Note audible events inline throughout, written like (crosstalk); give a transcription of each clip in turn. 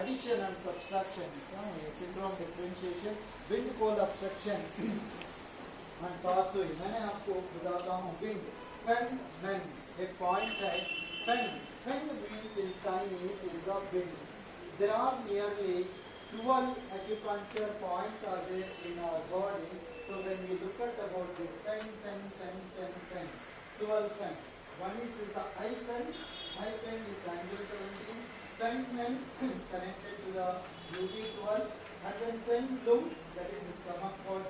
addition and subtraction, uh, syndrome differentiation, wind pole obstruction (coughs) and Tasui. मैंने आपको बताता हूँ wind, fen, men, a point type, fen. Fen means in Chinese is the wind. There are nearly 12 acupuncture points are there in our body. So when we look at about the fen, fen, fen, fen, fen, 12 fen. One is the eye fen, eye fen is angle 17, men is connected to the UB12, and then fen lung, that is the stomach 40,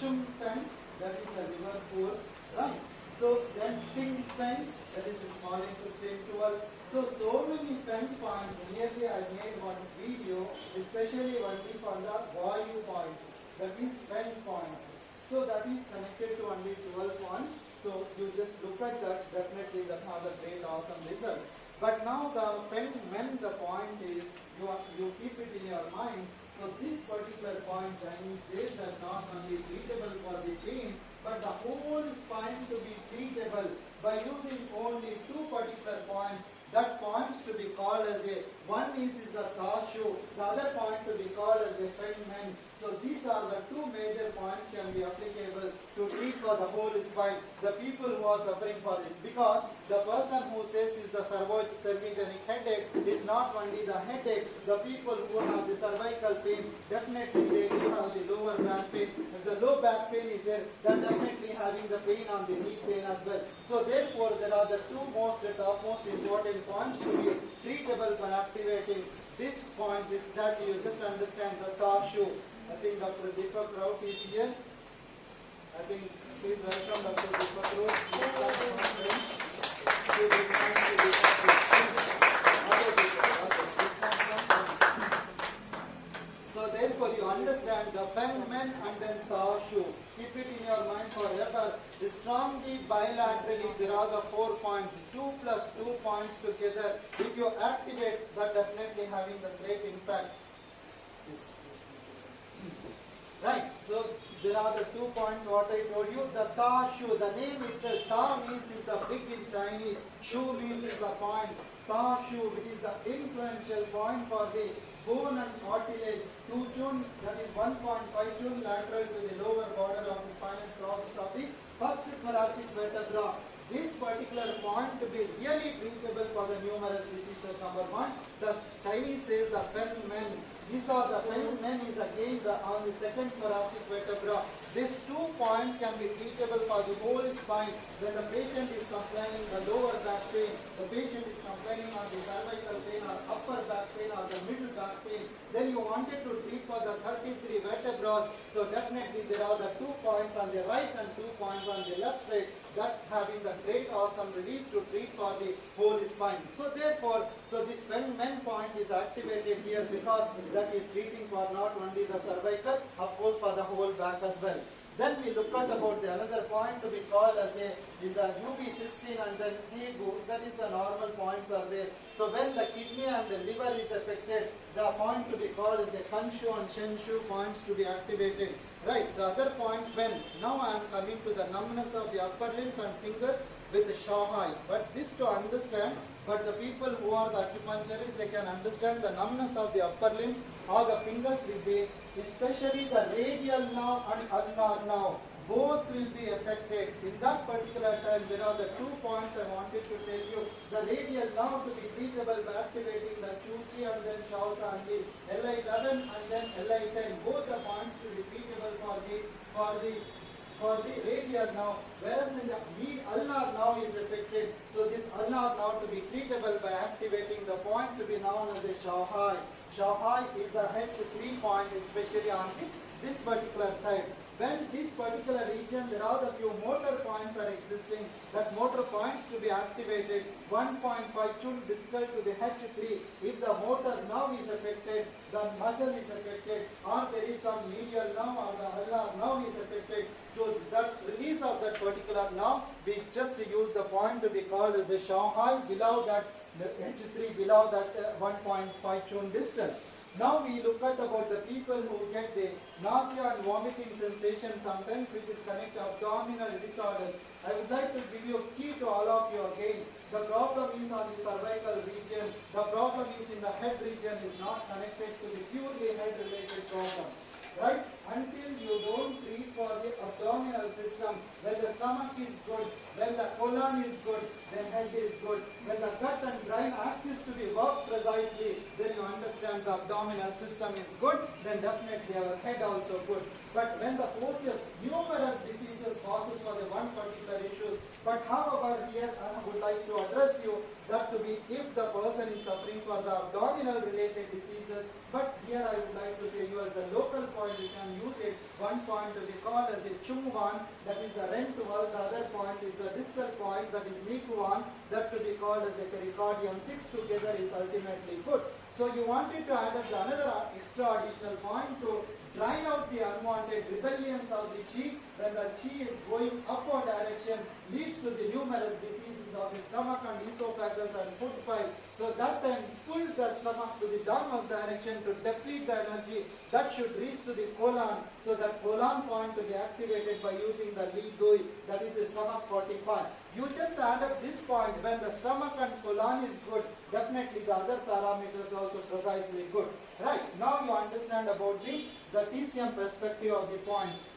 chung fen, that is the liver 4, right? So then ping fen, that is the small intestine 12. So, so many fen points, nearly I made one video, especially only for the value points, that means fen points. So that is connected to only 12 points. So you just look at that, definitely that have a great awesome results. But now the pen when the point is you are, you keep it in your mind. So this particular point Chinese says that not only treatable for the pain, but the whole spine to be treatable by using only two particular points. That points to be called as a one is is a tashu, the other point to be called as a men. So these are the two major points can be applicable to treat for the whole spine. The people who are suffering for it because the person who says is the cervigenic headache is not only the headache. The people who have the cervical pain definitely they will have the lower back pain. If the low back pain is there, then definitely having the pain on the knee pain as well. So therefore there are the two most top most important points to be treatable by activating these points exactly you just understand the tashu. I think Dr. Deepak Raut is here. I think please welcome Dr. Deepak one. So therefore you understand the phenomenon and then Tashu. Keep it in your mind forever. Strongly bilaterally there are the four points. Two plus two points together. If you activate that definitely having the great impact. This, this, this. Right. So there are the two points what I told you. The Ta Shu, the name itself, Ta means is the big in Chinese. Shu means is the point. Ta Shu, which is the influential point for the bone and cartilage. Two tune, that is 1.5 tune lateral to the lower border of the spinal process of the first thoracic vertebra. This particular point to be really treatable for the numerous diseases. Number one, the Chinese says the fen men. These are the fen men is again the, on the second thoracic vertebra. These two points can be treatable for the whole spine. When the patient is complaining the lower back pain, the patient is complaining on the cervical pain or upper back pain or the middle back pain, then you wanted to treat for the 33 vertebrae. So definitely there are the two points on the right and two points on the left side that having the great awesome relief to treat for the whole spine. So therefore, so this men point is activated here because that is treating for not only the cervical, of course for the whole back as well. Then we look at about the another point to be called as a is the UB16 and then Hegu, that is the normal points are there. So when the kidney and the liver is affected, the point to be called is the Kanshu and Shenshu points to be activated. Right, the other point when, now I am coming to the numbness of the upper limbs and fingers with the Shahai. But this to understand, but the people who are the acupuncturists, they can understand the numbness of the upper limbs or the fingers will be, especially the radial nerve and ulnar nerve. Both will be affected. In that particular time, there are the two points I wanted to tell you. The radial nerve to be treatable by activating the Chuchi and then Shausa and the LI11 and then LI10. Both the points to be treatable for the for the for the radial now, whereas in the mid ulnar now is affected. So this ulnar now to be treatable by activating the point to be known as a Shahai. Shahai is the H3 point, especially on this particular side. When this particular region, there are the few motor points are existing, that motor points to be activated, 1.5 tune discal to the H3. If the motor nerve is affected, the muscle is affected, or there is some medial nerve or the ulnar nerve is affected, so that release of that particular nerve, we just use the point to be called as a Shanghai below that the H3 below that uh, 1.5 tune distance. Now we look at about the people who get the nausea and vomiting sensation sometimes which is connected to abdominal disorders. I would like to give you a key to all of you again. The problem is on the cervical region. The problem is in the head region is not connected to the purely head related problem. Right? Until you don't treat for the abdominal system, when the stomach is good, when the colon is good, then head is good. When the gut and brain axis to be worked precisely, then you understand the abdominal system is good, then definitely our head also good. But when the forces, numerous diseases causes for the one particular issue, but however here I would like to address you that to be if the person is suffering for the abdominal related diseases, but here I would like to say you as the local point we can use it. One point to be called as a Chungwan, that is the Rentual, the other point is the distal point, that is Nikuan, that to be called as a pericardium. Six together is ultimately good. So you wanted to add up another extra additional point to drain out the unwanted rebellions of the chi when the chi is going upward direction numerous diseases of the stomach and esophagus and food pipe. So that time pull the stomach to the downwards direction to deplete the energy that should reach to the colon. So that colon point to be activated by using the Li Dui, that is the stomach 45. You just add up this point when the stomach and colon is good, definitely the other parameters also precisely good. Right, now you understand about the, the TCM perspective of the points.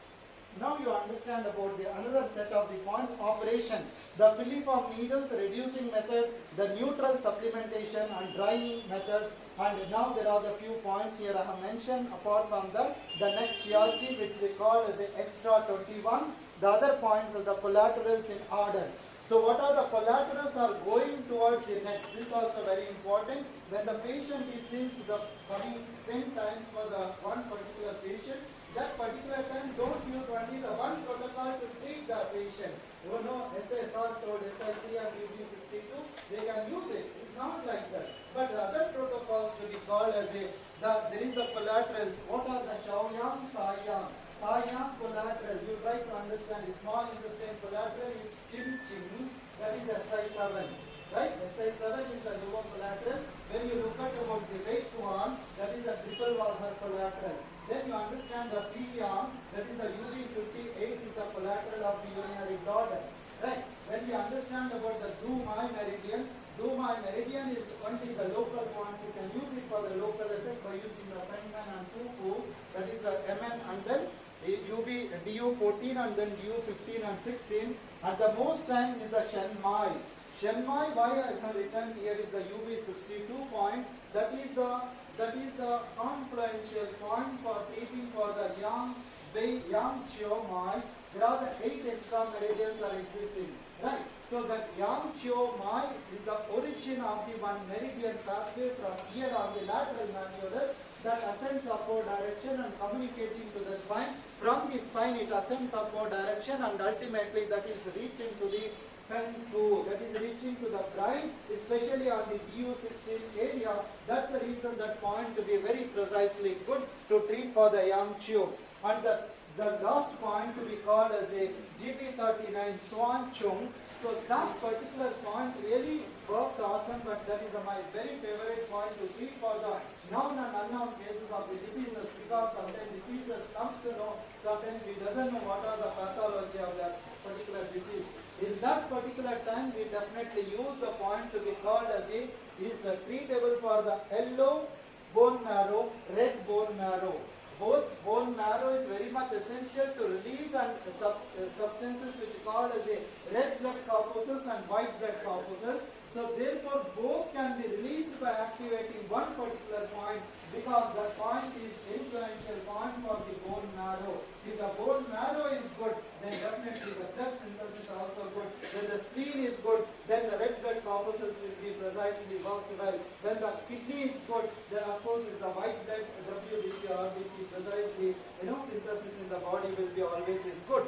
Now you understand about the another set of the points operation. The filiform needles reducing method, the neutral supplementation and drying method. And now there are the few points here I have mentioned. Apart from that, the neck chiarchi which we call as the extra 21. The other points are the collaterals in order. So what are the collaterals are going towards the neck? This is also very important. When the patient is since the coming 10 times for the one particular patient, that particular time don't use only the one protocol to treat the patient. You know, SSR told SI3 and UB62, they can use it. It's not like that. But the other protocols to be called as a, the, there is a collaterals. What are the Shaoyang, Taiyang? Taiyang collateral, you try to understand the small intestine collateral is Chin Chin, that is SI7. Right? SI7 is the lower collateral. When you look at about the right one, that is the triple valve collateral. Then you understand the arm, that is the UB58 is the collateral of the urinary bladder. Right? When you understand about the Dumai meridian, Dumai meridian is only the local points. You can use it for the local effect by using the Feynman and Fufu, that is the MN and then UB, DU14 and then DU15 and 16. And the most time is the Shenmai. Why I have written here is the UB62 point. That is the that is the confluential point for treating for the Yang, Bei, Yang, Chiao, Mai. There are the eight extra meridians are existing. Right. So that Yang, Chiao, Mai is the origin of the one meridian pathway from here on the lateral malleolus that ascends upward direction and communicating to the spine. From the spine it ascends upward direction and ultimately that is reaching to the Feng Fu, that is reaching to the brain, especially on the DU16 area. That's the reason that point to be very precisely good to treat for the Yang Chiu. And the, the last point to be called as a GB39 Swan Chung. So that particular point really works awesome, but that is my very favorite point to treat for the known and unknown cases of the diseases because sometimes diseases come to know, sometimes we doesn't know what are the pathology of that particular disease. In that particular time, we definitely use the point to be called as a is the treatable for the yellow bone marrow, red bone marrow. Both bone marrow is very much essential to release and sub, uh, substances which called as a red blood corpuscles and white blood corpuscles. So therefore, both can be released by activating one particular point because the point is influential point for the bone marrow. If the bone marrow is good, then definitely the blood synthesis is also good. When the spleen is good, then the red blood corpuscles will be precisely works well. When the kidney is good, then of course the white blood WBC or RBC precisely, you know, synthesis in the body will be always is good.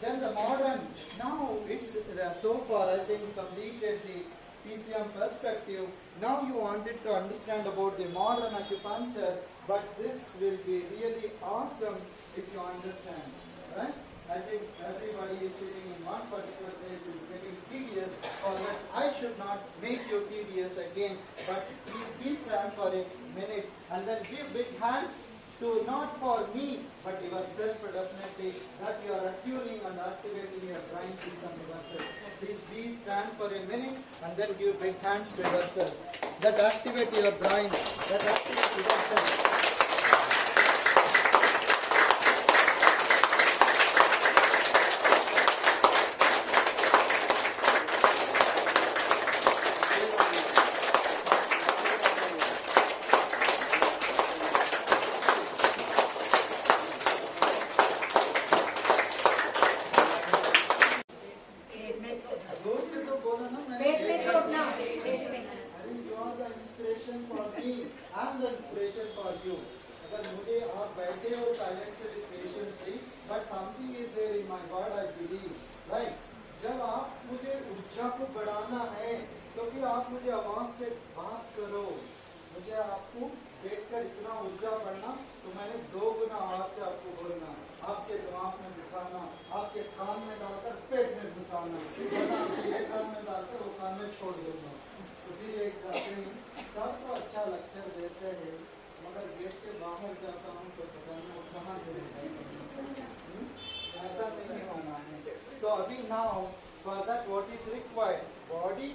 Then the modern, now it's uh, so far I think completed the TCM perspective. Now you wanted to understand about the modern acupuncture, but this will be really awesome if you understand. Right? I think everybody is sitting in one particular place is getting tedious or that I should not make you tedious again. But please be stand for a minute and then give big hands to not for me but yourself definitely that you are attuning and activating your brain system yourself. Please be stand for a minute and then give big hands to yourself. That activate your brain. That activate yourself. आप मुझे आवाज़ से बात करो। मुझे आपको देखकर इतना ऊर्जा बढ़ना तो मैंने दो गुना आवाज़ से आपको बोलना। आपके दिमाग में बिठाना, आपके कान में डालकर, पेट में घुसाना। कान में डालकर वो कान में छोड़ दूँगा। तो फिर एक जाते हैं, सबको अच्छा लेक्चर देते हैं, मगर गेट के बाहर जाता हूँ तो पता नहीं कहाँ हम्म? ऐसा नहीं होना है। तो अभी now for that what is required? Body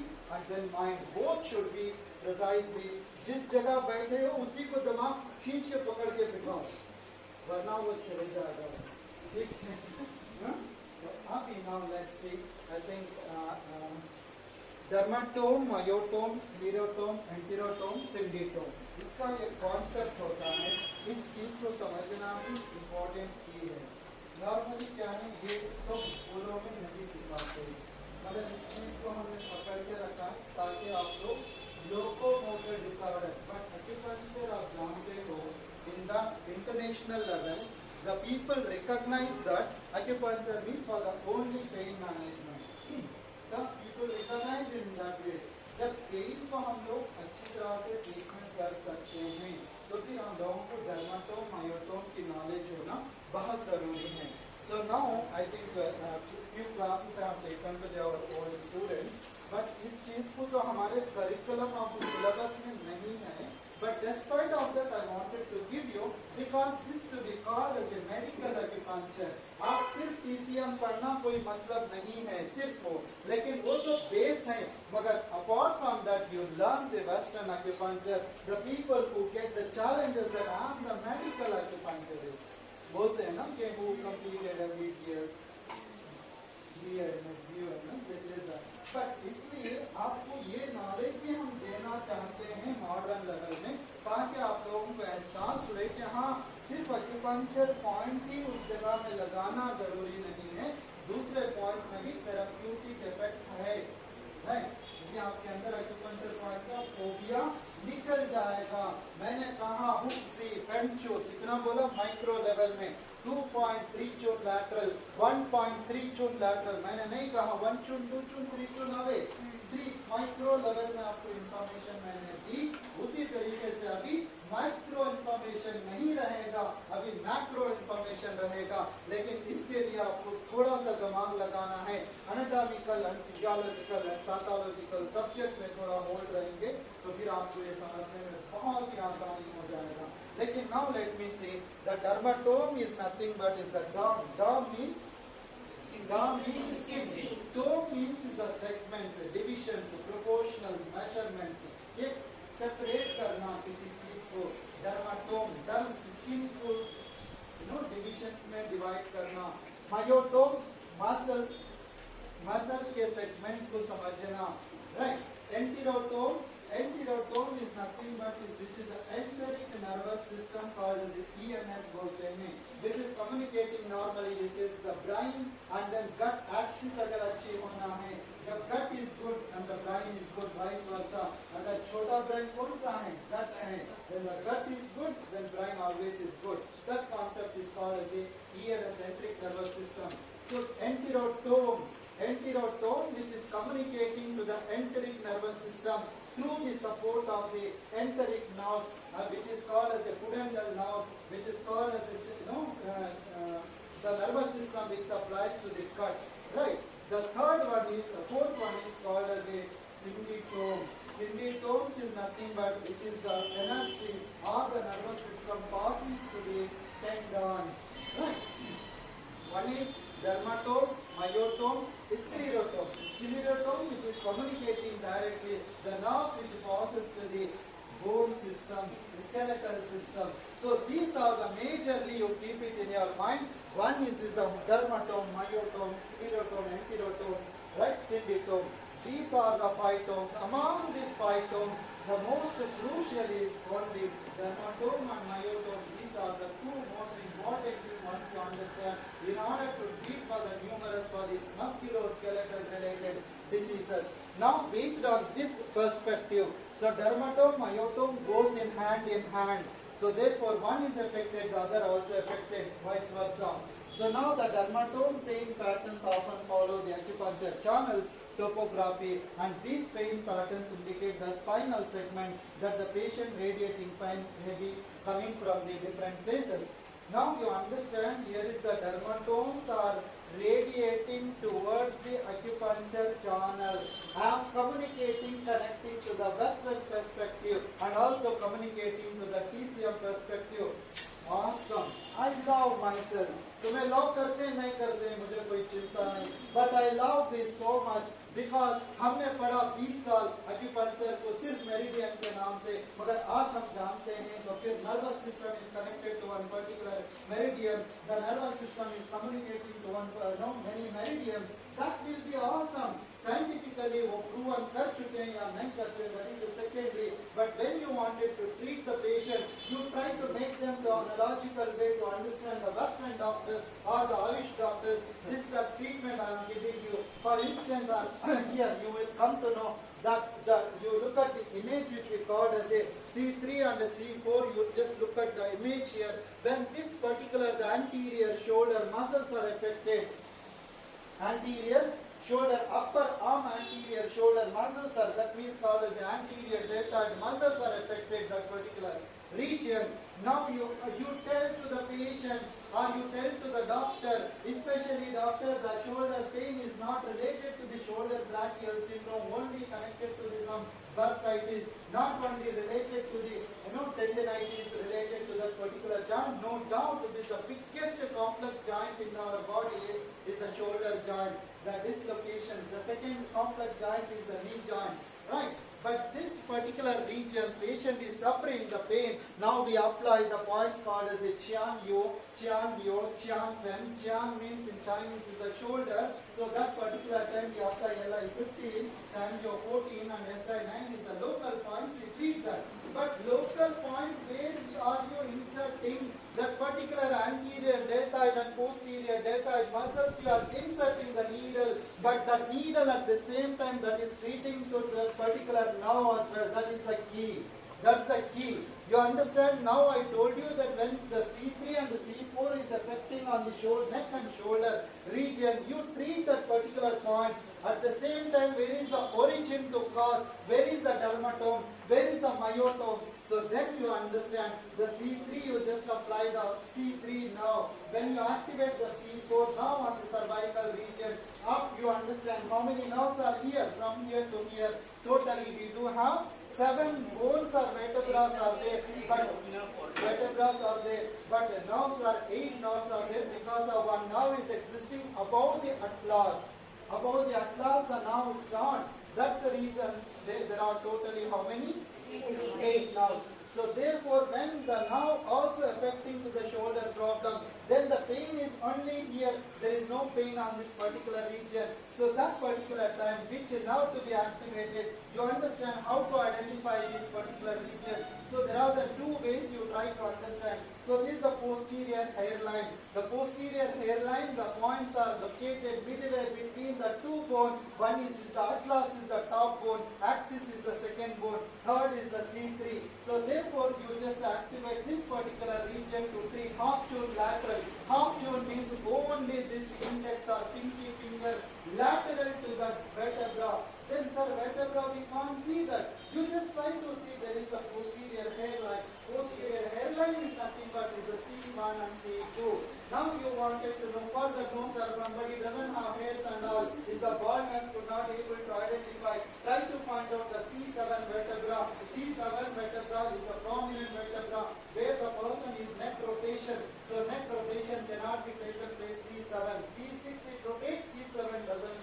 जिस जगह बैठे हो, उसी को दिमाग खींच के पकड़ के बिठाओ वरना वो चले जाएगा। है? हाँ? इसका एक कॉन्सेप्ट होता है, इस चीज़ को समझना भी इम्पोर्टेंट की है। नॉर्मली क्या है, ये सब स्कूलों में नहीं सिखाते। मगर इस चीज़ को हमने पकड़ के रखा ताकि आप लोग loco motor disorder but agriculture आप जानते हो in the international level the people recognize that acupuncture means for the only pain management. The people recognize in that way. जब पेन को हम लोग अच्छी तरह से ट्रीटमेंट कर सकते हैं तो फिर हम लोगों को डर्माटोम मायोटोम की नॉलेज होना बहुत ज़रूरी है। So now I think few classes I have taken with our old students but इस चीज़ को तो हमारे करिकुलम ऑफ़ सिलेबस में नहीं है But despite of that, I wanted to give you because this to be called as a medical acupuncture. आप सिर्फ़ TCM पढ़ना कोई मतलब नहीं है सिर्फ़ वो लेकिन वो तो बेस है मगर apart from that you learn the western acupuncture the people who get the challenges that I am the medical acupuncturist बोलते हैं ना कि who completed every years. But इसलिए आपको ये नॉलेज भी हम देना चाहते हैं मॉडर्न लेवल में, ताकि आप लोगों को एहसास हुए कि हाँ सिर्फ़ अक्यूपंचर पॉइंट ही उस जगह में लगाना ज़रूरी नहीं है, दूसरे पॉइंट्स में भी थेराप्यूटिक इफ़ेक्ट है। राइट यदि आपके अंदर अक्यूपंचर पॉइंट का फोबिया निकल जाएगा। मैंने कहा हुक सी फेंचो कितना बोला? माइक्रो लेवल में। 2.3 चून lateral 1.3 चून lateral मैंने नहीं कहा 1 चून 2 चून 3 चून अवे 3 माइक्रो लेवल में आपको इंफॉर्मेशन मैंने दी। उसी तरीके से अभी माइक्रो इंफॉर्मेशन नहीं रहेगा। अभी मैक्रो इंफॉर्मेशन रहेगा। लेकिन इसके लिए आपको थोड़ा सा दिमाग लगाना है। Anatomical and physiological and pathological subject में थोड़ा होल्ड रहेंगे। तो फिर आपको ये समझने में बहुत ही आसानी हो जाएगा। लेकिन now let me say the dermatome is nothing but is the dom dom means dom means skin tome means is the segments divisions proportional measurements ये सेपरेट करना किसी चीज़ को डर्माटोम डर्म स्किन को यू नो डिविजंस में divide करना। Myotome muscles muscles के segments को समझना right anterotome anterotome is nothing but is which is the enteric nervous system called the ENS बोलते this is communicating normally this is the brain and then gut axis अगर अच्छी होना है the gut is good and the brain is good vice versa अगर छोटा brain कौन सा है gut है then the gut is good enteric nervous system through the support of the enteric nerves uh, which is called as a pudendal nerves which is called as a, you know uh, uh, the the nervous system which supplies to the cut. Right. The third one is, the fourth one is called as a syndicome. Syndicome is nothing but it is the energy or the nervous system passes to the tendons. Right. One is dermatome, myotome, sclerotome. Sclerotome which is communicating directly the nerves which passes to the bone system, skeletal system. So these are the majorly you keep it in your mind. One is, is the dermatome, myotome, sclerotome, enterotome, right, syndicome. These are the five tones. Among these five tones, the most crucial is only dermatome and myotome. These are the two most important once understand in order to treat for the numerous for these musculoskeletal related diseases. Now, based on this perspective, so dermatome, myotome goes in hand in hand. So therefore, one is affected, the other also affected, vice versa. So now the dermatome pain patterns often follow the acupuncture channels, topography, and these pain patterns indicate the spinal segment that the patient radiating pain may be coming from the different places. Now you understand here is the dermatomes are radiating towards the acupuncture channel. I am communicating, connecting to the western perspective and also communicating to the TCM perspective. Awesome. I love myself. तुम्हें love करते नहीं करते मुझे कोई चिंता नहीं। But I love this so much because हमने पढ़ा 20 साल एक्यूपंक्चर को सिर्फ़ मेरिडियन के नाम से, मगर आज हम जानते हैं तो फिर nervous system is connected to one particular meridian the nervous system is communicating to one no many meridians that will be awesome scientifically proven karchuteng or nankarchuteng, that is the secondary. But when you wanted to treat the patient, you try to make them the on a logical way to understand the Western doctors or the Ayush doctors. This is the treatment I am giving you. For instance, (coughs) here you will come to know that the, you look at the image which we called as a C3 and a C4, you just look at the image here. When this particular, the anterior shoulder muscles are affected, anterior shoulder, upper arm anterior shoulder muscles are, that means called as anterior deltoid muscles are affected that particular region. Now you, you tell to the patient or you tell to the doctor, especially doctor, the shoulder pain is not related to the shoulder brachial syndrome, only connected to the some bursitis, not only related to the you know tendinitis related to that particular joint. No doubt this is the biggest complex joint in our body is, is the shoulder joint, the dislocation. The second complex joint is the knee joint, right? But this particular region, patient is suffering the pain. Now we apply the points called as a Qian Yu, Qian Liu, Qian Sen. Qian means in Chinese is the shoulder. So that particular time we apply LI 15, San Yu 14 and SI 9 is the local points. We treat that. But local points, where are you inserting that particular anterior deltoid and posterior deltoid muscles? You are inserting the needle, but the needle at the same time that is treating to that particular nerve as well. That is the key. That's the key. You understand? Now I told you that when the C3 and the C4 is affecting on the shoulder, neck and shoulder region, you treat that particular point. At the same time, where is the origin to cause? Where is the dermatome? Where is the myotome? So then you understand the C3, you just apply the C3 now. When you activate the C4 now on the cervical region, up you understand how many nerves are here, from here to here. Totally we do have seven bones or vertebrae are there, but vertebrae are there, but the nerves are eight nerves are there because of one nerve is existing above the atlas. Above the atlas, the nerve starts. That's the reason there, there are totally how many? Eight nerves. So therefore, when the nerve also affecting to the shoulder problem, then the pain is only here. There is no pain on this particular region. So that particular time, which now to be activated, you understand how to identify this particular region. So there are the two ways you try to understand. So this is the posterior hairline. The posterior hairline, the points are located midway between the two bone. One is, is the atlas is the top bone, axis is the second bone, third is the C3. So therefore you just activate this particular region to treat half tune lateral. Half tune means only this index or pinky finger lateral to the vertebra. Then sir, vertebra we can't see that. You just try to see there is the posterior hairline. Posterior hairline is nothing but is the C1 and C2. Now you wanted to know further, no sir, somebody doesn't have hairs and all, is the baldness could not able to identify. Try to find out the C7 vertebra. C7 vertebra is the prominent vertebra where the person is neck rotation. So neck rotation cannot be taken place C7. C6 it rotates, C7 doesn't.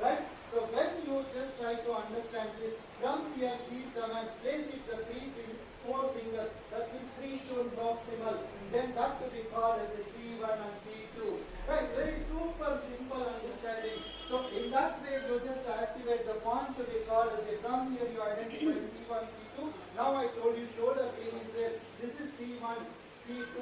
Right? So when you just try to understand this, from here C7, place it the three fin- four fingers, that means three tune proximal, then that to be called as a C1 and C2. Right? Very super simple understanding. So in that way you just activate the point to be called as a from here you identify C1, C2. Now I told you shoulder pain is there. This is C1, C2,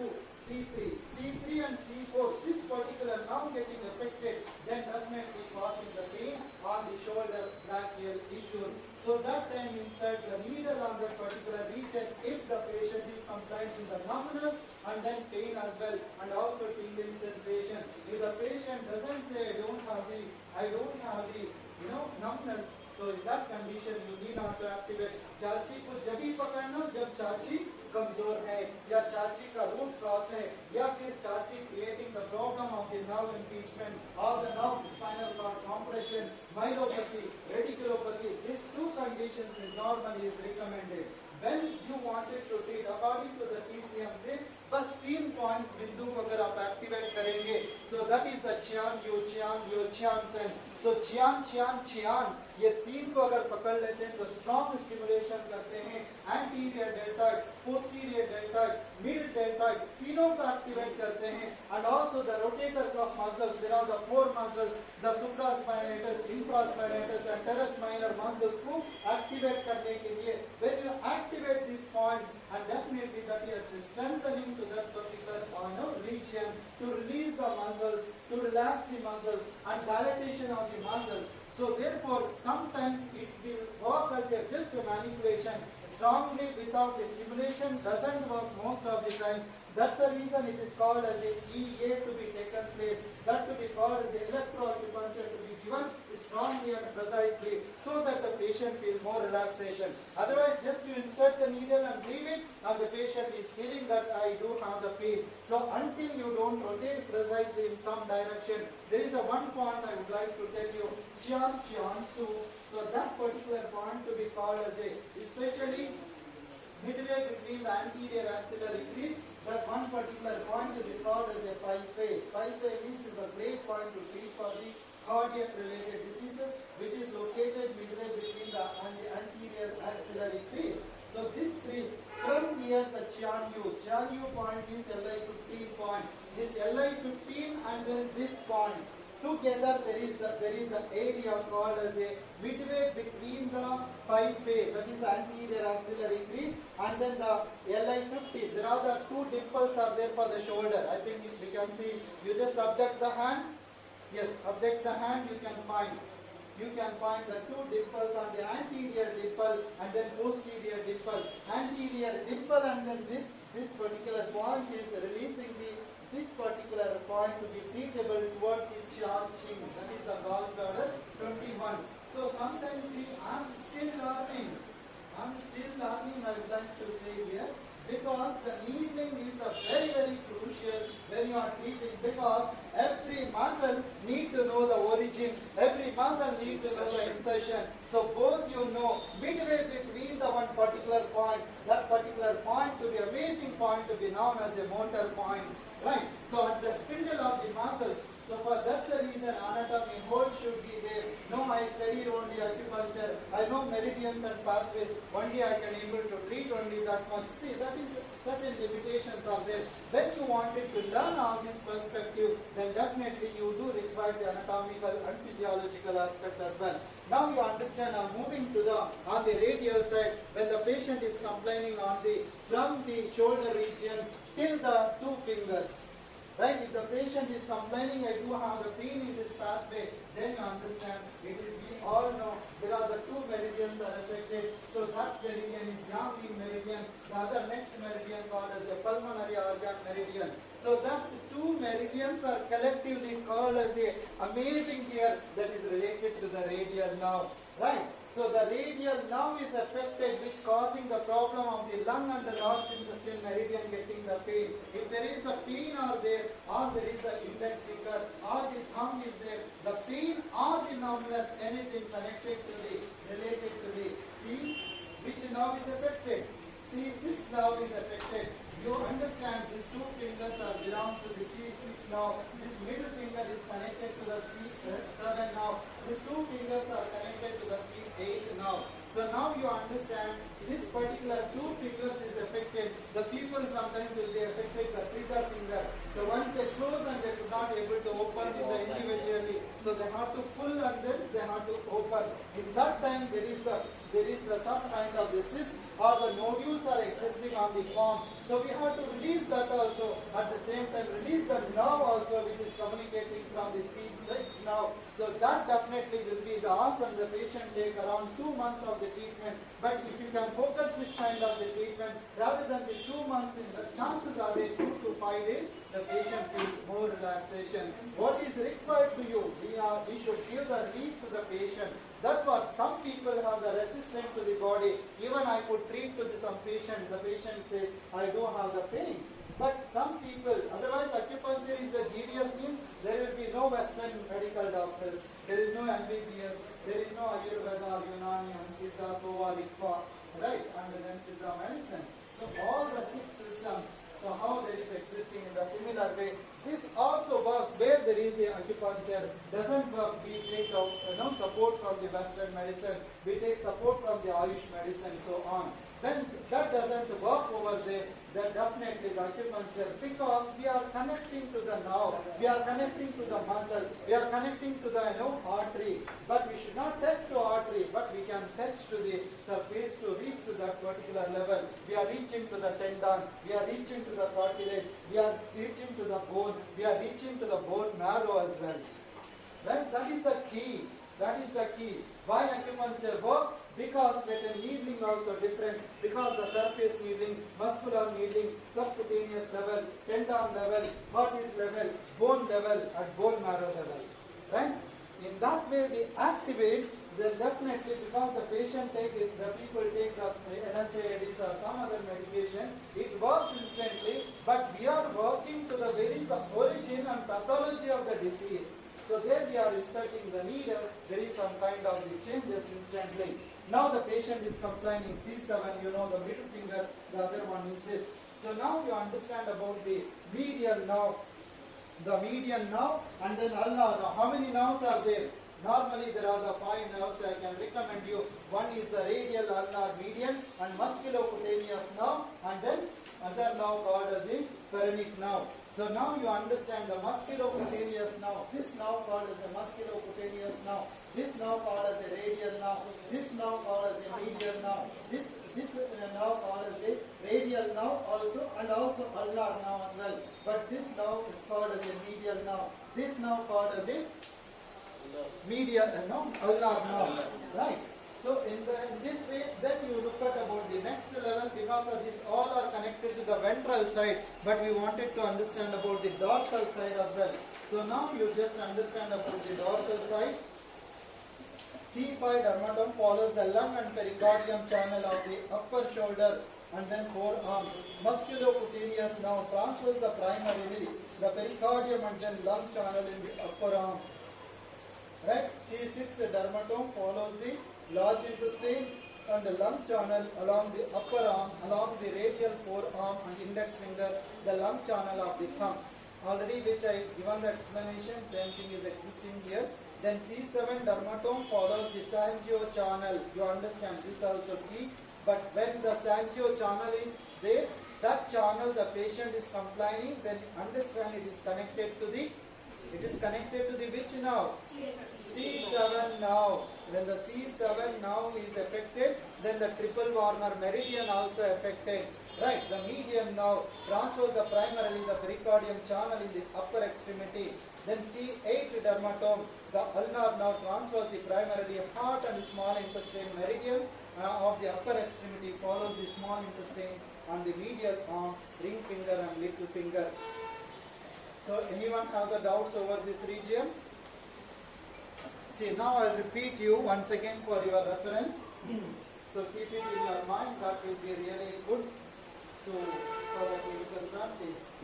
C3. C3 and C4, this particular now getting affected, then definitely causing the pain on the shoulder brachial issues. So that time insert the needle on that particular region if the patient is concerned in the numbness and then pain as well and also tingling sensation. If the patient doesn't say I don't have the I don't have the you know numbness so in that condition you need not to activate चाची को जब ही पकड़ना जब चाची कमजोर है या चाची का रूट क्रॉस है या फिर चाची creating the problem of the nerve impingement or the nerve spinal cord compression myelopathy radiculopathy these two conditions is normally is recommended when you wanted to treat according to the TCM says बस तीन points बिंदु को अगर आप activate करेंगे so that is the चियान you चियान you सेन सो चियान चियान चियान ये तीन को अगर पकड़ लेते हैं तो स्ट्रॉन्ग स्टिमुलेशन करते हैं anterior deltoid posterior deltoid mid deltoid तीनों को एक्टिवेट करते हैं and also the rotators of muscles there are the four muscles the supraspinatus infraspinatus and teres minor muscles को एक्टिवेट करने के लिए activate these points, and definitely that is strengthening to that particular you know, region to release the muscles to relax the muscles and dilatation of the muscles. So therefore sometimes it will work as a just manipulation strongly without the stimulation doesn't work most of the time. That's the reason it is called as a EA to be taken place. That to be called as a electroacupuncture to given strongly and precisely so that the patient feels more relaxation. Otherwise, just you insert the needle and leave it, and the patient is feeling that I do have the pain. So until you don't rotate precisely in some direction, there is a one point I would like to tell you, Chian Chian Su. So that particular point to be called as a, especially midway between the anterior axillary crease, that one particular point to be called as a pipe phase. Pipe phase means is a great point to treat for the cardiac related diseases which is located midway between the anterior axillary crease. So this crease from here the Chianyu, Chianyu point is LI 15 point. This LI 15 and then this point. Together there is the, there is an area called as a midway between the pipe that is the anterior axillary crease and then the LI 50. There are the two dimples are there for the shoulder. I think we can see you just abduct the hand Yes, object the hand you can find. You can find the two dimples on the anterior dimple and then posterior dimple. Anterior dimple and then this this particular point is releasing the this particular point to be treatable towards the charging. That is the gallbladder 21. So sometimes see, I'm still learning. I'm still learning, I would like to say here, because the needling is a very, very crucial when you are treating, because every muscle need to know the origin, every muscle needs to know the insertion. So both you know, midway between the one particular point, that particular point to be amazing point to be known as a motor point, right? So at the spindle of the muscles, so for that's the reason anatomy whole should be there. No, I studied only acupuncture. I know meridians and pathways. Only I can able to treat only that one. See, that is certain limitations are there. When you wanted to learn all this perspective, then definitely you do require the anatomical and physiological aspect as well. Now you understand. I'm moving to the on the radial side when the patient is complaining on the from the shoulder region till the two fingers. Right? If the patient is complaining, I do have the pain in this pathway, then you understand it is, we all know there are the two meridians are affected. So that meridian is Yang meridian, the other next meridian called as a pulmonary organ meridian. So that two meridians are collectively called as a amazing here that is related to the radial nerve. Right? So the radial now is affected, which causing the problem of the lung and the large intestine meridian getting the pain. If there is the pain are there, or there is the index finger, or the thumb is there, the pain or the numbness, anything connected to the, related to the C, which nerve is affected? C6 nerve is affected. You understand these two fingers are belongs to the C6 nerve. This middle finger is connected to the C7 nerve. These two fingers are connected to the C8 now. So now you understand this particular two fingers is affected. The people sometimes will be affected the trigger finger. So once they close and they could not able to open individually, so they have to pull and then they have to open. In that time there is the there is the some kind of the cyst or the nodules are existing on the palm. So we have to release that also. At the same time, release the nerve also which is communicating from the seed six nerve. So that definitely will be the awesome. The patient take around two months of the treatment. But if you can focus this kind of the treatment rather than the two months, in the chances are there two to five days, the patient feels more relaxation. What is required to you? We are we should give the relief to the patient. That's what some people have the resistance to the body. Even I could treat to the, some patient. The patient says, I don't have the pain. But some people, otherwise acupuncture is a genius means there will be no Western medical doctors. There is no MBBS. There is no Ayurveda, Unani, and Siddha, Sowa, Rigpa, right? And then Siddha medicine. So all the six systems so how there is existing in the similar way. This also works where there is the acupuncture doesn't work. We take the, you know support from the Western medicine. We take support from the Ayush medicine, so on. When that doesn't work over there, then definitely the acupuncture because we are connecting to the nerve, we are connecting to the muscle, we are connecting to the you know artery. But we should not touch to artery, but we can touch to the surface to reach to that particular level. We are reaching to the tendon, we are reaching to the cartilage, we are reaching to the bone, we are reaching to the bone marrow as well. Right? That is the key. That is the key. Why acupuncture works? Because certain needling also different. Because the surface needling, muscular needling, subcutaneous level, tendon level, cartilage level, bone level, and bone marrow level. Right? In that way we activate, then definitely because the patient take it, the people take the NSAIDs or some other medication, it works instantly, but we are working to the very origin and pathology of the disease. So there we are inserting the needle, there is some kind of the changes instantly. Now the patient is complaining C7, you know the middle finger, the other one is this. So now you understand about the medial nerve, the median nerve and then ulnar nerve. How many nerves are there? Normally there are the five nerves I can recommend you. One is the radial ulnar median and musculocutaneous nerve and then other nerve called as the phrenic nerve. So now you understand the musculocutaneous nerve. This nerve called as the musculocutaneous nerve. This nerve called as a radial nerve. This nerve called as a medial nerve. This this nerve called as a radial nerve also and also ulnar nerve as well. But this nerve is called as a medial nerve. This nerve called as a medial uh, no ulnar nerve. Right. So in, the, in this way, then you look at about the next level because of this all are connected to the ventral side, but we wanted to understand about the dorsal side as well. So now you just understand about the dorsal side. C5 dermatom follows the lung and pericardium channel of the upper shoulder and then forearm. Musculocutaneous now transfers the primarily the pericardium and then lung channel in the upper arm. Right? C6 dermatome follows the large intestine and the lung channel along the upper arm, along the radial forearm and index finger, the lung channel of the thumb. Already which I given the explanation, same thing is existing here. Then C7 dermatome follows the Sangio channel. You understand this also key. But when the Sangio channel is there, that channel the patient is complaining, then understand it is connected to the, it is connected to the which now? C7 now. When the C7 now is affected, then the triple warmer meridian also affected. Right, the median now transfers the primarily the pericardium channel in the upper extremity. Then C8 dermatome, the ulnar nerve transfers the primarily heart and small intestine meridian uh, of the upper extremity follows the small intestine on the medial arm, ring finger and little finger. So anyone have the doubts over this region? See, now I'll repeat you once again for your reference. So keep it in your mind. That will be really good to for the clinical practice.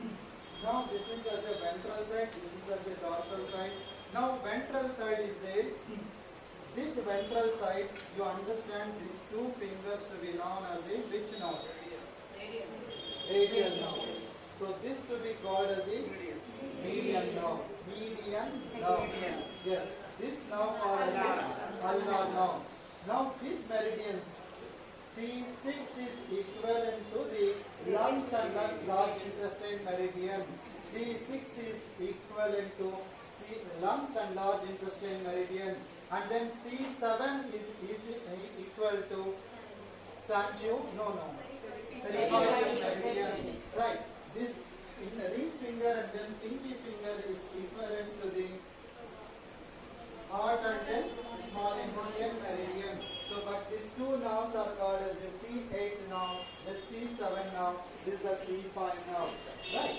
Now this is as a ventral side. This is as a dorsal side. Now ventral side is there. This ventral side, you understand these two fingers to be known as a which node? Radial node. So this to be called as a median node. Median node. Yes. This now called as a ulnar node. Now this meridians C6 is equivalent to the lungs and the large intestine meridian. C6 is equivalent to C, lungs and large intestine meridian. And then C7 is, is uh, equal to San Jiao, no, no, meridian. Right. This in the ring finger and then pinky finger is equivalent to the heart and then small intestine meridian. So, but these two nerves are called as the C8 nerve, the C7 nerve, this is the C5 nerve. Right?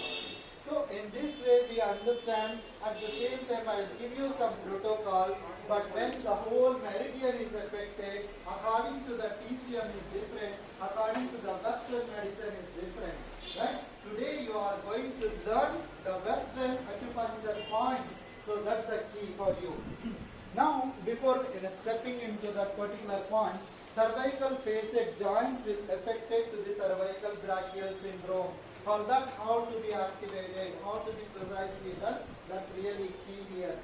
So, in this way we understand at the same time I will give you some protocol, but when the whole meridian is affected, according to the TCM is different, according to the Western medicine is different. Right? Today you are going to learn the Western acupuncture points, so that's the key for you. Now, before you know, stepping into that particular points, cervical facet joints will affected to the cervical brachial syndrome. For that, how to be activated, how to be precisely done, that's really key here.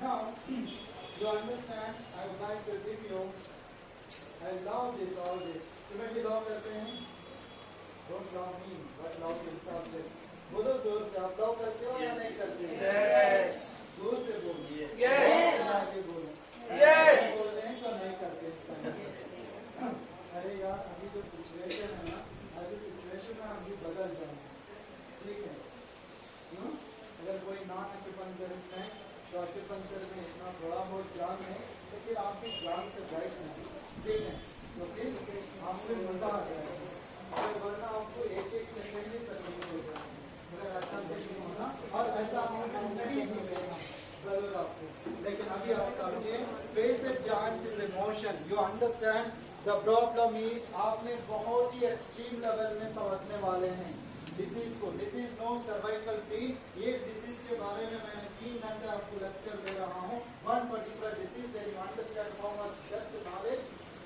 Now, (clears throat) you understand, I would like to give you, I love this, all this. तुम्हें भी love करते हैं? Don't love me, but love yourself. बोलो जोर से आप love करते हो या नहीं करते? Yes. ज़ोर से बोलिए नहीं अरे यार अभी जो सिचुएशन है ना ऐसे बदल जाएँगे ठीक है क्यों? अगर कोई नॉन में इतना थोड़ा बहुत ज्ञान है तो आप भी ज्ञान से बैठ नहीं ठीक है तो फिर आपको मज़ा आ जाएगा वरना आपको एक एक सेकेंड में तकलीफ़ हो जाएगी और ऐसा नहीं ज़रूर आपको लेकिन अभी आप समझिए basic joints in motion you understand the problem is आपने बहुत ही एक्सट्रीम लेवल में समझने वाले हैं डिसीज को डिसीज नो सर्वाइकल पेन ये डिसीज के बारे में मैंने तीन घंटे आपको लेक्चर दे रहा हूँ one particular disease that you understand how depth knowledge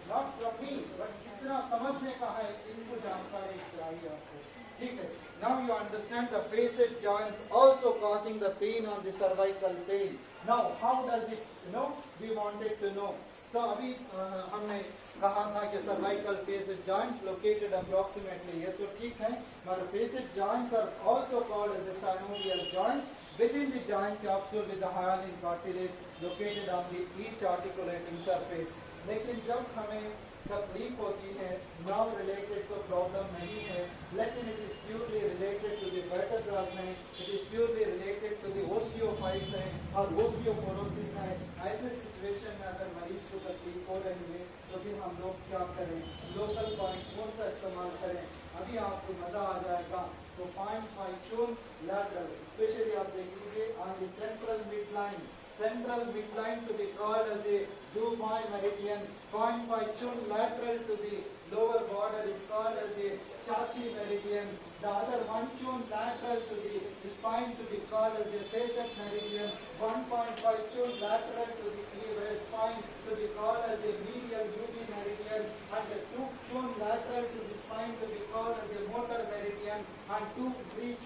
not from me but कितना समझने का है इसको जानकारी चाहिए आपको ठीक है now you understand the facet joints also causing the pain on the cervical pain now how does it you know we wanted to know so अभी अ, हमने कहा था कि cervical facet joints located approximately ये तो ठीक है मगर facet joints are also called as the synovial joints within the joint capsule with the hyaline cartilage located on the each articulating surface लेकिन जब हमें तकलीफ़ होती है नाव रिलेटेड तो प्रॉब्लम नहीं है, लेकिन it is purely related to the vertebrae है it is purely related to the osteophytes है, और ओस्टियोपोरोसिस है। ऐसे सिचुएशन में अगर मरीज़ को तकलीफ़ हो रही है तो फिर हम लोग क्या करें? लोकल पॉइंट कौन सा इस्तेमाल करें? अभी आपको मज़ा आ जाएगा। तो पॉइंट फाइव चून लैटरल स्पेशली आप देखिए on the central mid line central midline to be called as the Dumai meridian. Point five chun lateral to the lower border is called as the Jiaji meridian. The other one chun lateral to the spine to be called as the facet meridian. 1.5 chun lateral to the spine to be called as the medial UB meridian. And the two chun lateral to the spine to be called as the motor meridian. And two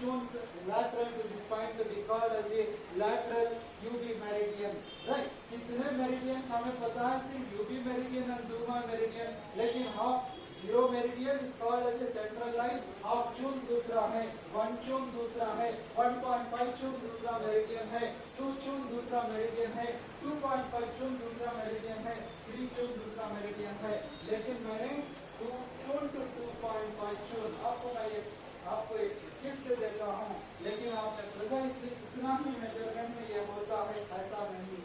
chun lateral to the spine to be called as the lateral UB meridian. Right? कितने meridian हमें पता है? सिर्फ़ UB meridian और दूमा meridian लेकिन half zero meridian is called as a central line half चून दूसरा है. वन चून दूसरा है. 1.5 चून दूसरा मेरिडियन है. टू चून दूसरा मेरिडियन है. 2.5 चून दूसरा मेरिडियन है. थ्री चून दूसरा मेरिडियन है. लेकिन मैंने टू चून टू 2.5 चून आपको मैं ये आपको एक गिफ्ट देता हूँ लेकिन आपने प्रिसाइसली इतना ही मेज़रमेंट में ये होता है ऐसा नहीं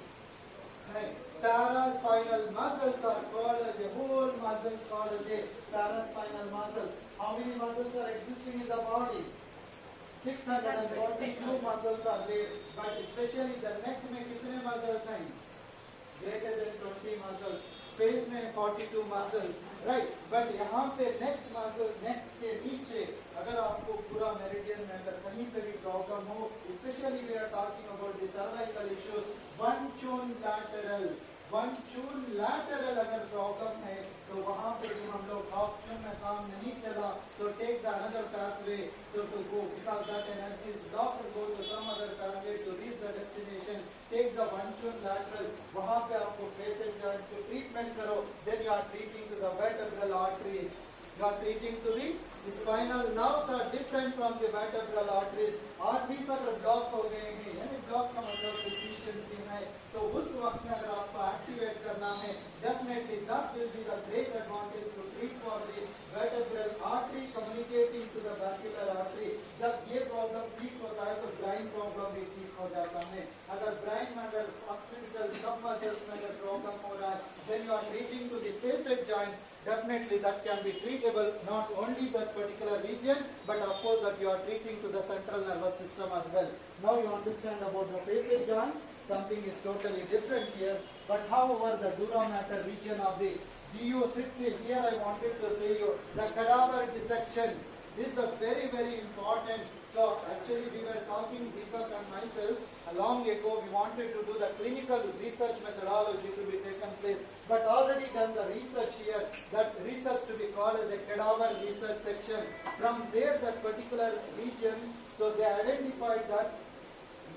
है paraspinal muscles are called as a whole muscles called as a paraspinal muscles how many muscles are existing in the body 642 muscles are there but especially the neck में कितने muscles हैं greater than 20 muscles. फेस में 42 muscles right but यहाँ पे नेक muscle नेक के नीचे, अगर आपको पूरा मेरिडियन में अगर कहीं पे भी प्रॉब्लम हो specially we are talking about the cervical issues one चून लैटरल वन चून लैटरल अगर प्रॉब्लम है तो वहाँ पे भी हम लोग हाफ़ चून में काम नहीं चला तो take the another pathway. So, to go, because that energy is blocked to go to some other pathway to reach the destination take दंट्यून lateral वहाँ पे आपको फेस एंड जॉइंट्स ट्रीटमेंट करो then you are treating to the vertebral arteries you are treating to the spinal nerves are different from the vertebral arteries arteries अगर block हो गए हैं, यानी block का मतलब डिफिशिएंसी है तो उस वक्त में अगर आपको एक्टिविट करना है definitely that will be the great advantage to treat for the vertebral artery communicating to the basilar artery जब ये problem ठीक होता है तो problem प्रॉब्लम भी ठीक हो जाता है अगर ब्राइन में अगर में अगर हो रहा है then you are treating to the facet joints definitely that can be treatable not only that particular region but of course that you are treating to the central nervous system as well. Now you understand about the facet joints. Something is totally different here. But however the dura mater region of the DU16 here. I wanted to say you the cadaver dissection is a very very important. So actually we were talking Deepak and myself. Long ago we wanted to do the clinical research methodology to be taken place. But already done the research here. That research to be called as a cadaver research section. From there that particular region so they identified that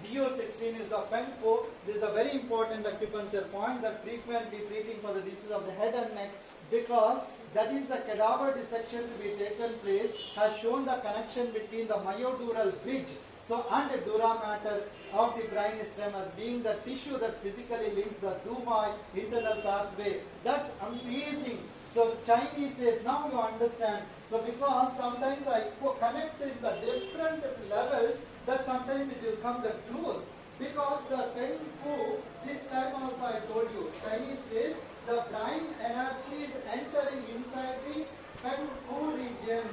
DU16 is the Feng Fu. This is a very important acupuncture point that frequently treating for the disease of the head and neck because that is the cadaver dissection to be taken place has shown the connection between the myodural bridge so and the dura mater of the brain stem as being the tissue that physically links the Dumai internal pathway. That's amazing. So Chinese says now you understand. So because sometimes I connect in the different levels that sometimes it will come the truth. Because the Feng Fu, this time also I told you, Chinese says the prime energy is entering inside the Feng Fu region,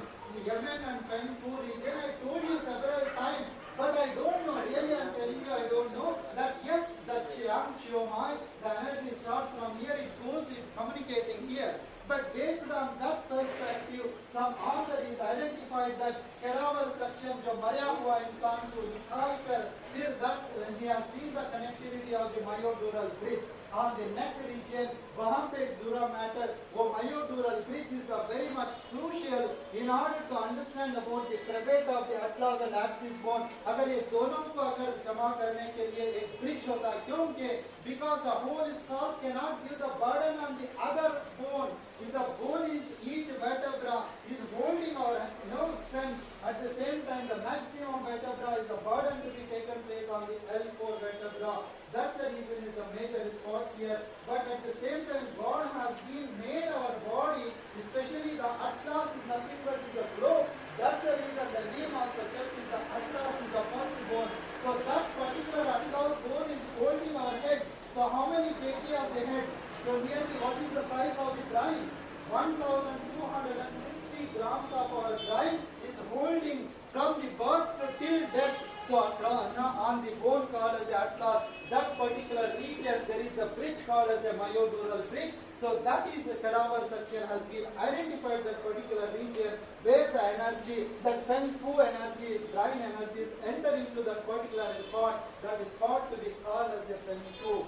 Yamen and Feng Fu region. I told you several times, but I don't know, really I'm telling you I don't know, that yes, the Chiang Chiomai, the energy starts from here, it goes, it communicating here. But based on that perspective, some author is identified that cadaver section जो मरा हुआ इंसान को निकाल कर फिर that he has seen the connectivity of the myodural bridge on the neck region वहाँ पे dura matter वो myodural bridge is a very much crucial in order to understand about the crevasse of the atlas and axis bone अगर ये दोनों को अगर जमा करने के लिए एक bridge होता है क्योंकि because the whole skull cannot give the burden on the other bone if the bone is each vertebra is holding our nerve strength at the same time the maximum vertebra is a burden to be taken place on the L4 vertebra that's the reason is the major spots here. But at the same time God has been made our body especially the atlas is nothing but is a globe. That's the reason the name also kept is the atlas is the first bone so that particular atlas bone is holding our head. So how many kg of the head so nearly what is the size of the brain 1260 grams of our brain is holding from the birth till death so on the bone called as atlas. That particular region there is a bridge called as a myodural bridge. So that is the cadaver section has been identified that particular region where the energy that Feng Fu energy brain energy is enter into that particular spot. That is thought to be called as a Feng Fu